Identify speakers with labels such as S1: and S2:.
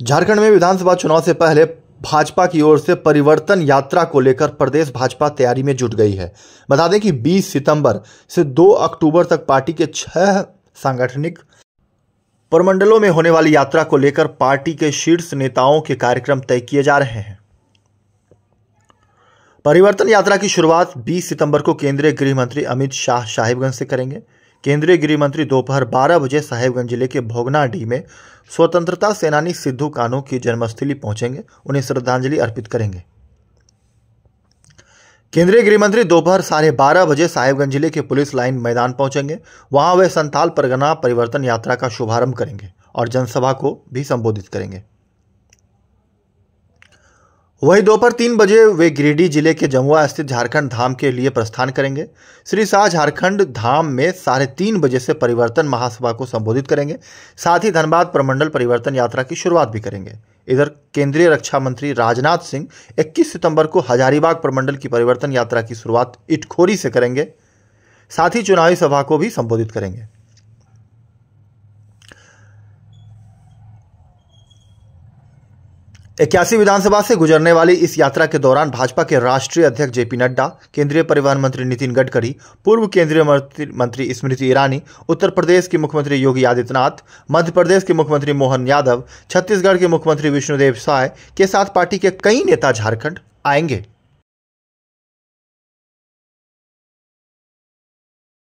S1: झारखंड में विधानसभा चुनाव से पहले भाजपा की ओर से परिवर्तन यात्रा को लेकर प्रदेश भाजपा तैयारी में जुट गई है। बता दें कि 20 सितंबर से 2 अक्टूबर तक पार्टी के छह सांगठनिक प्रमंडलों में होने वाली यात्रा को लेकर पार्टी के शीर्ष नेताओं के कार्यक्रम तय किए जा रहे हैं। परिवर्तन यात्रा की शुरुआत 20 सितंबर को केंद्रीय गृह मंत्री अमित शाह साहिबगंज से करेंगे। केंद्रीय गृह मंत्री दोपहर 12 बजे साहेबगंज ज़िले के भोगनाडीह में स्वतंत्रता सेनानी सिद्धू कानू की जन्मस्थली पहुँचेंगे। उन्हें श्रद्धांजलि अर्पित करेंगे। केंद्रीय गृह मंत्री दोपहर साढ़े बारह बजे साहेबगंज ज़िले के पुलिस लाइन मैदान पहुँचेंगे। वहाँ वे संताल परगना परिवर्तन यात्रा का शुभारंभ करेंगे और जनसभा को भी संबोधित करेंगे। वहीं दोपहर तीन बजे वे गिरिडीह ज़िले के जमुआ स्थित झारखंड धाम के लिए प्रस्थान करेंगे। श्री शाह झारखंड धाम में साढ़े तीन बजे से परिवर्तन महासभा को संबोधित करेंगे। साथ ही धनबाद प्रमंडल परिवर्तन यात्रा की शुरुआत भी करेंगे। इधर केंद्रीय रक्षा मंत्री राजनाथ सिंह 21 सितंबर को हजारीबाग प्रमंडल की परिवर्तन यात्रा की शुरुआत इटखोरी से करेंगे। साथ ही चुनावी सभा को भी संबोधित करेंगे। इक्यासी विधानसभा से गुजरने वाली इस यात्रा के दौरान भाजपा के राष्ट्रीय अध्यक्ष जेपी नड्डा, केंद्रीय परिवहन मंत्री नितिन गडकरी, पूर्व केंद्रीय मंत्री स्मृति ईरानी, उत्तर प्रदेश के मुख्यमंत्री योगी आदित्यनाथ, मध्य प्रदेश के मुख्यमंत्री मोहन यादव, छत्तीसगढ़ के मुख्यमंत्री विष्णुदेव साय के साथ पार्टी के कई नेता झारखंड आएँगे।